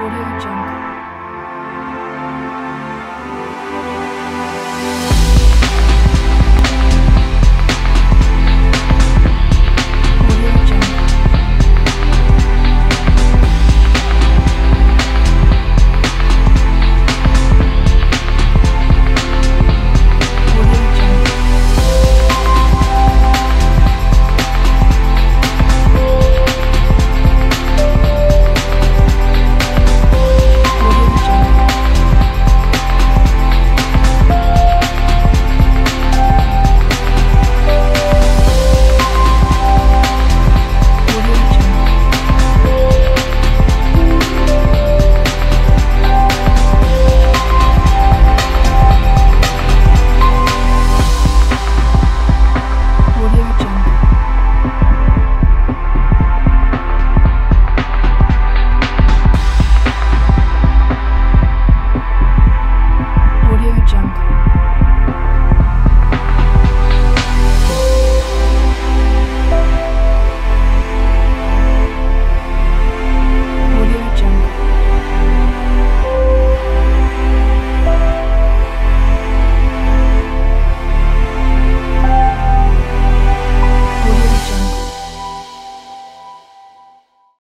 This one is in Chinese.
audio jungle